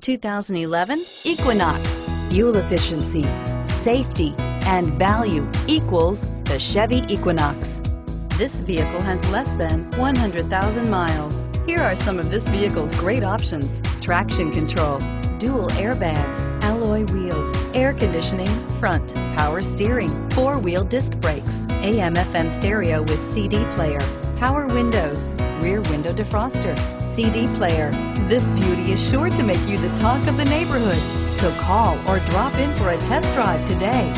2011 Equinox. Fuel efficiency, safety, and value equals the Chevy Equinox. This vehicle has less than 100,000 miles. Here are some of this vehicle's great options. Traction control, dual airbags, alloy wheels, air conditioning, front, power steering, four-wheel disc brakes, AM FM stereo with CD player, power windows, rear window defroster, CD player. This beauty is sure to make you the talk of the neighborhood. So call or drop in for a test drive today.